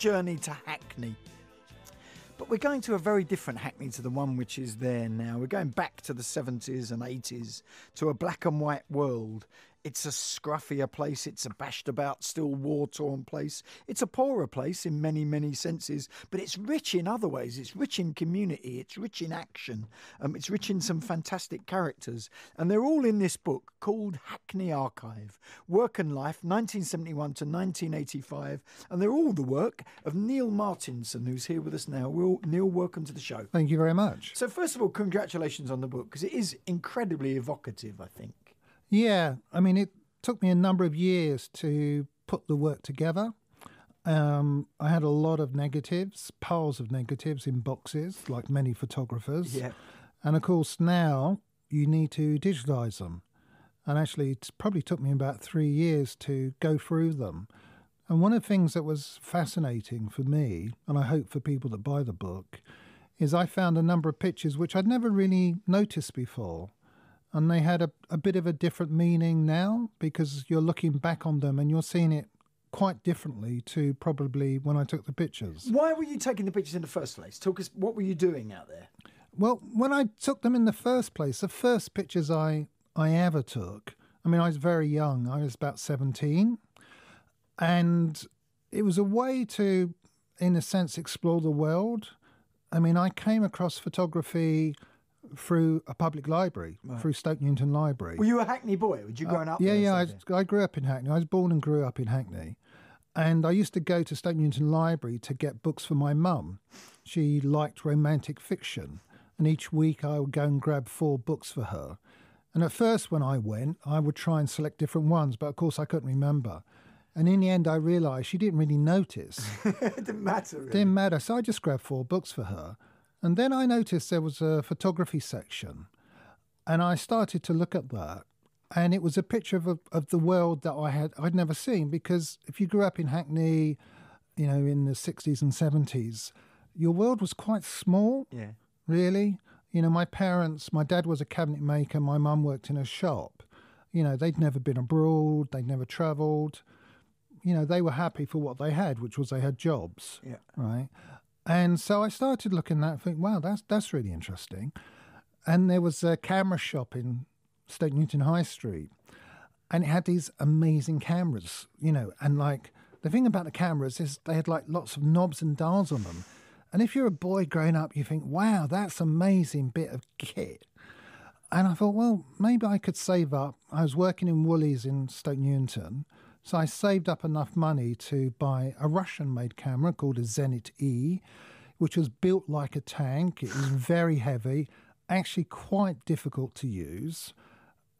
journey to Hackney. But we're going to a very different Hackney to the one which is there now. We're going back to the 70s and 80s to a black and white world it's a scruffier place. It's a bashed about, still war torn place. It's a poorer place in many, many senses, but it's rich in other ways. It's rich in community. It's rich in action. Um, it's rich in some fantastic characters. And they're all in this book called Hackney Archive Work and Life, 1971 to 1985. And they're all the work of Neil Martinson, who's here with us now. Neil, welcome to the show. Thank you very much. So, first of all, congratulations on the book because it is incredibly evocative, I think. Yeah, I mean, it took me a number of years to put the work together. Um, I had a lot of negatives, piles of negatives in boxes, like many photographers. Yeah. And of course, now you need to digitize them. And actually, it probably took me about three years to go through them. And one of the things that was fascinating for me, and I hope for people that buy the book, is I found a number of pictures which I'd never really noticed before and they had a, a bit of a different meaning now because you're looking back on them and you're seeing it quite differently to probably when I took the pictures. Why were you taking the pictures in the first place? Talk us. What were you doing out there? Well, when I took them in the first place, the first pictures I I ever took. I mean, I was very young. I was about seventeen, and it was a way to, in a sense, explore the world. I mean, I came across photography through a public library, right. through Stoke Newington Library. Were you a Hackney boy? Were you growing uh, up? Yeah, yeah. I, I, grew up in Hackney. I was born and grew up in Hackney. And I used to go to Stoke Newington Library to get books for my mum. She liked romantic fiction. And each week I would go and grab four books for her. And at first, when I went, I would try and select different ones, but of course I couldn't remember. And in the end, I realised she didn't really notice. it didn't matter. Really. Didn't matter. So I just grabbed four books for her. And then I noticed there was a photography section, and I started to look at that. And it was a picture of, a, of the world that I had I'd never seen because if you grew up in Hackney, you know, in the sixties and seventies, your world was quite small. Yeah, really. You know, my parents, my dad was a cabinet maker, my mum worked in a shop. You know, they'd never been abroad, they'd never travelled. You know, they were happy for what they had, which was they had jobs. Yeah. Right. And so I started looking at that think, wow, that's that's really interesting. And there was a camera shop in Stoke Newington High Street, and it had these amazing cameras, you know, and like the thing about the cameras is they had like lots of knobs and dials on them. And if you're a boy growing up, you think, wow, that's amazing bit of kit. And I thought, well, maybe I could save up. I was working in Woolies in Stoke Newington. So I saved up enough money to buy a Russian made camera called a Zenit E, which was built like a tank. It was very heavy, actually quite difficult to use.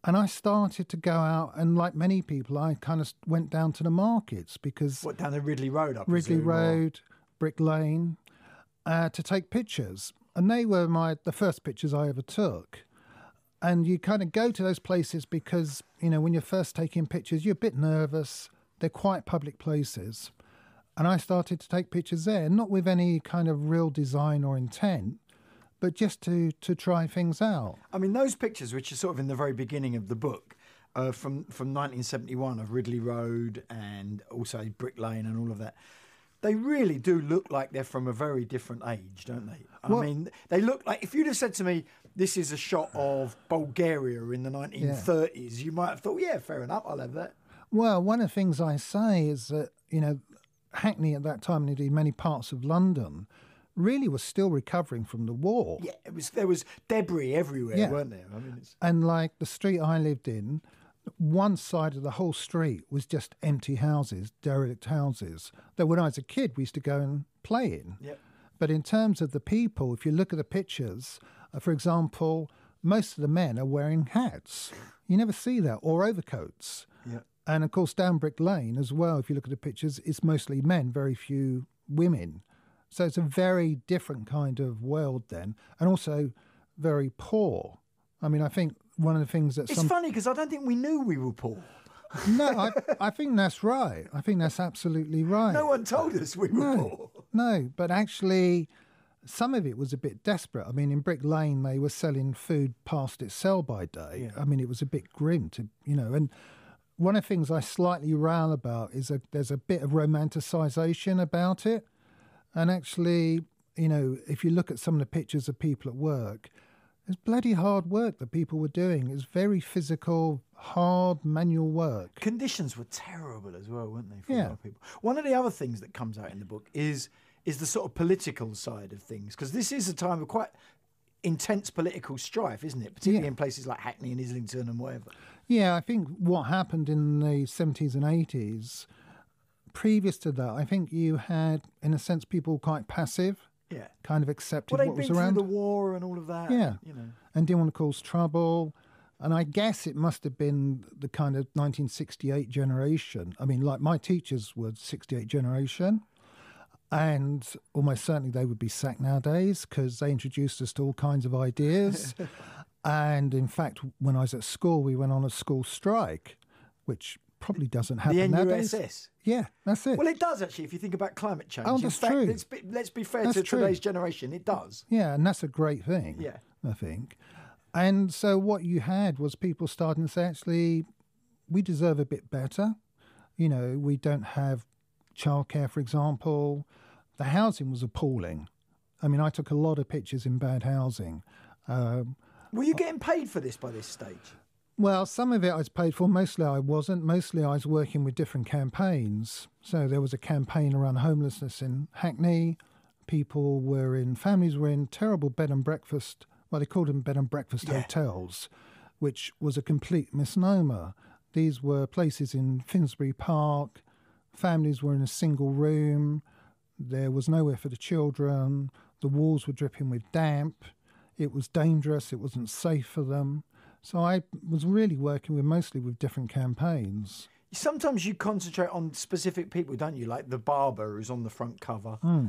And I started to go out, and like many people, I kind of went down to the markets because. What, down the Ridley Road? Up Ridley Road, or... Brick Lane, uh, to take pictures. And they were my the first pictures I ever took and you kind of go to those places because you know when you're first taking pictures you're a bit nervous. They're quite public places. And i started to take pictures there not with any kind of real design or intent but just to to try things out. I mean those pictures which are sort of in the very beginning of the book uh, from from 1971 of ridley road and also brick lane and all of that they really do look like they're from a very different age, don't they? I well, mean, they look like if you'd have said to me, "This is a shot of Bulgaria in the 1930s," yeah. you might have thought, "Yeah, fair enough, I'll have that." Well, one of the things I say is that you know, Hackney at that time, and indeed many parts of London, really was still recovering from the war. Yeah, it was. There was debris everywhere, yeah. weren't there? I mean, it's... and like the street I lived in one side of the whole street was just empty houses, derelict houses, that when I was a kid we used to go and play in. Yep. But in terms of the people, if you look at the pictures, Uh, for example, most of the men are wearing hats. You never see that, or overcoats. Yep. And of course, down Brick Lane as well, if you look at the pictures, it's mostly men, very few women. So it's a very different kind of world then, and also very poor. I mean, I think one of the things that it's some... funny because I don't think we knew we were poor. no, I, I think that's right. I think that's absolutely right. No one told us we were no, poor. No, but actually, some of it was a bit desperate. I mean, in Brick Lane, they were selling food past its sell by day. Yeah. I mean, it was a bit grim to, you know, and one of the things I slightly rail about is that there's a bit of romanticisation about it. And actually, you know, if you look at some of the pictures of people at work, it's bloody hard work that people were doing. It's very physical, hard manual work. Conditions were terrible as well, weren't they, for a Yeah. lot of people? One of the other things that comes out in the book is is the sort of political side of things because this is a time of quite intense political strife, isn't it? Particularly Yeah. in places like Hackney and Islington and whatever. Yeah, I think what happened in the 70s and 80s, previous to that, I think you had, in a sense, people quite passive, Yeah. kind of accepted Well, what was around. the war and all of that. Yeah. You know. and didn't want to cause trouble. And I guess it must have been the kind of 1968 generation. I mean, like my teachers were 68 generation, and almost certainly they would be sacked nowadays because they introduced us to all kinds of ideas. and in fact, when I was at school, we went on a school strike, which probably doesn't The happen nowadays. NUSS. Yeah, that's it. Well, it does actually. If you think about climate change, Oh, that's fact, true. Let's be, let's be fair That's to true. today's generation. It does. Yeah, and that's a great thing. Yeah. I think. And so what you had was people starting to say, actually, we deserve a bit better. You know, we don't have childcare, for example. The housing was appalling. I mean, I took a lot of pictures in bad housing. Um, Were you getting paid for this by this stage? well, some of it I was paid for, mostly I wasn't. Mostly I was working with different campaigns. So there was a campaign around homelessness in Hackney. People were in, families were in terrible bed and breakfast, well, they called them bed and breakfast Yeah. hotels, which was a complete misnomer. These were places in Finsbury Park. Families were in a single room. There was nowhere for the children. The walls were dripping with damp. It was dangerous. It wasn't safe for them. So I was really working with mostly with different campaigns. Sometimes you concentrate on specific people, don't you? Like the barber who's on the front cover. Hmm.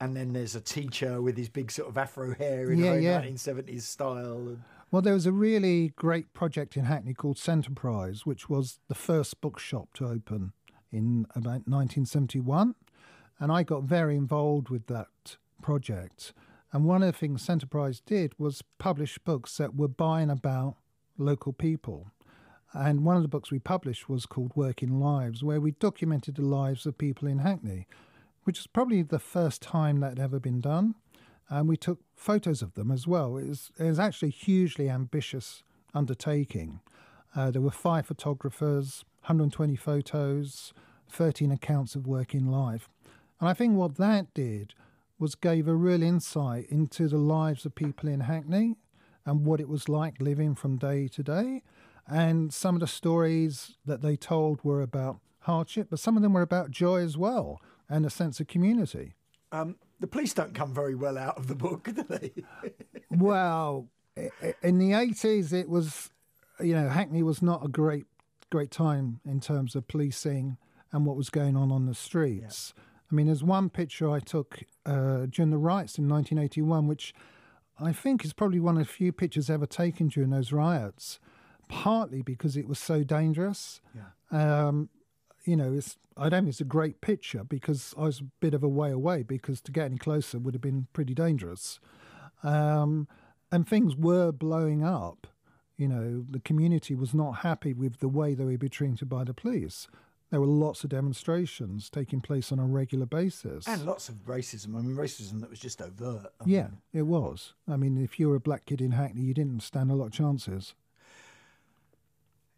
And then there's a teacher with his big sort of afro hair in Yeah, very yeah. 1970s style. Well, there was a really great project in Hackney called Centerprise, which was the first bookshop to open in about 1971. And I got very involved with that project. And one of the things Centerprise did was publish books that were by and about local people. And one of the books we published was called Working Lives, where we documented the lives of people in Hackney, which is probably the first time that had ever been done. And we took photos of them as well. It was, it was actually a hugely ambitious undertaking. Uh, there were five photographers, 120 photos, 13 accounts of working life. And I think what that did was gave a real insight into the lives of people in Hackney and what it was like living from day to day. And some of the stories that they told were about hardship, but some of them were about joy as well and a sense of community. Um, the police don't come very well out of the book, do they? well, in the 80s, it was, you know, Hackney was not a great, great time in terms of policing and what was going on on the streets. I mean, there's one picture I took uh, during the riots in 1981, which I think is probably one of the few pictures ever taken during those riots, partly because it was so dangerous. Yeah. Um, you know, it's I don't think it's a great picture because I was a bit of a way away because to get any closer would have been pretty dangerous. Um, and things were blowing up. You know, the community was not happy with the way they were being treated by the police. There were lots of demonstrations taking place on a regular basis. And lots of racism. I mean, racism that was just overt. I yeah, mean, it was. I mean, if you were a black kid in Hackney, you didn't stand a lot of chances.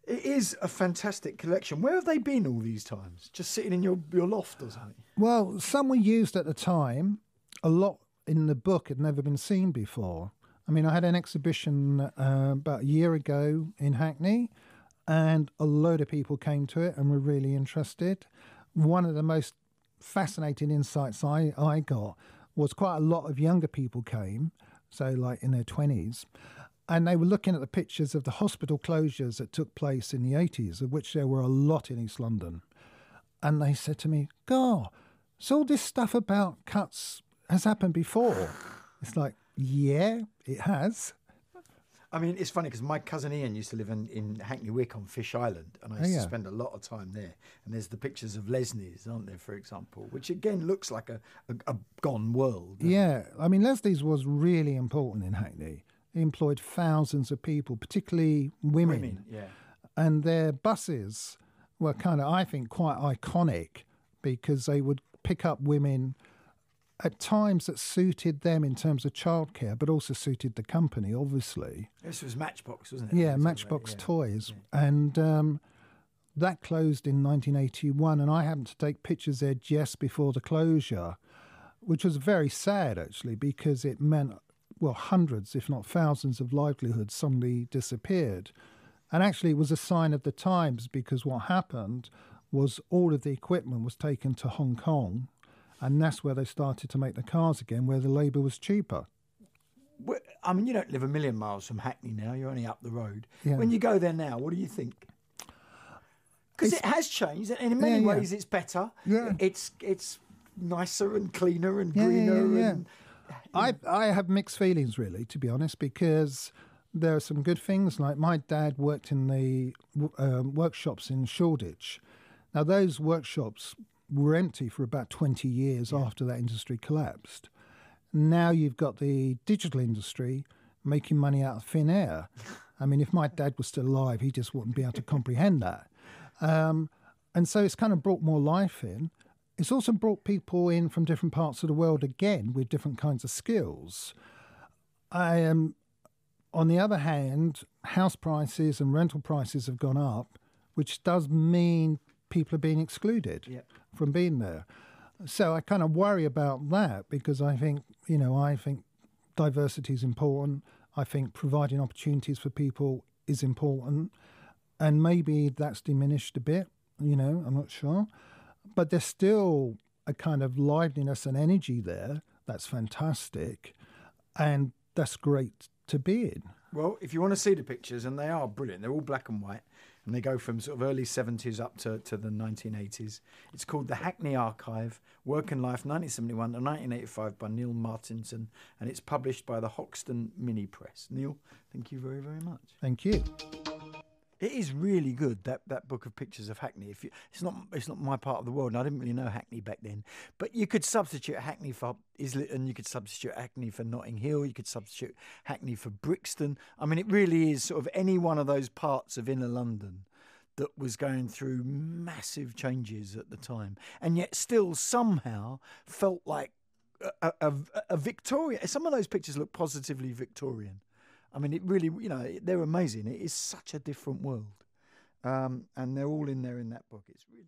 It is a fantastic collection. Where have they been all these times? Just sitting in your, your loft or something? Well, some were used at the time. A lot in the book had never been seen before. I mean, I had an exhibition uh, about a year ago in Hackney, and a load of people came to it and were really interested. One of the most fascinating insights I, I got was quite a lot of younger people came, so like in their 20s, and they were looking at the pictures of the hospital closures that took place in the 80s, of which there were a lot in East London. And they said to me, God, so all this stuff about cuts has happened before. It's like, yeah, it has. I mean, it's funny because my cousin Ian used to live in, in Hackney Wick on Fish Island, and I used Oh, yeah. to spend a lot of time there. And there's the pictures of Lesney's, aren't there, for example, which again looks like a, a, a gone world. Yeah, I mean, Lesney's was really important in Hackney. It employed thousands of people, particularly women. Women, yeah. And their buses were kind of, I think, quite iconic because they would pick up women at times that suited them in terms of childcare, but also suited the company, obviously. This was Matchbox, wasn't it? Yeah, Matchbox yeah. Toys. And um, that closed in 1981, and I happened to take pictures there just before the closure, which was very sad, actually, because it meant, well, hundreds, if not thousands, of livelihoods suddenly disappeared. And actually, it was a sign of the times because what happened was all of the equipment was taken to Hong Kong, and that's where they started to make the cars again, where the labour was cheaper. Well, I mean, you don't live a million miles from Hackney now. You're only up the road. Yeah. When you go there now, what do you think? Because it has changed, and in many Yeah, ways, it's better. Yeah. It's it's nicer and cleaner and greener. yeah. And I I have mixed feelings really, to be honest, because there are some good things. Like my dad worked in the um, workshops in Shoreditch. Now those workshops were empty for about twenty years after that industry collapsed. Now you've got the digital industry making money out of thin air. I mean, if my dad was still alive, he just wouldn't be able to comprehend that. Um, and so it's kind of brought more life in. It's also brought people in from different parts of the world again with different kinds of skills. I am, on the other hand, house prices and rental prices have gone up, which does mean people are being excluded Yep. From being there. So I kind of worry about that because I think, you know, I think diversity is important. I think providing opportunities for people is important. And maybe that's diminished a bit, you know, I'm not sure. But there's still a kind of liveliness and energy there that's fantastic. And that's great to be in. Well, if you want to see the pictures, and they are brilliant, they're all black and white, and they go from sort of early 70s up to, to the 1980s. It's called The Hackney Archive Work and Life 1971 to 1985 by Neil Martinson, and it's published by the Hoxton Mini Press. Neil, thank you very, very much. Thank you. It is really good that, that book of pictures of Hackney. If you, it's not it's not my part of the world, and I didn't really know Hackney back then. But you could substitute Hackney for Islington, you could substitute Hackney for Notting Hill, you could substitute Hackney for Brixton. I mean, it really is sort of any one of those parts of inner London that was going through massive changes at the time, and yet still somehow felt like a, a, a Victorian. Some of those pictures look positively Victorian. I mean, it really, you know, they're amazing. It is such a different world. Um, and they're all in there in that book. It's really.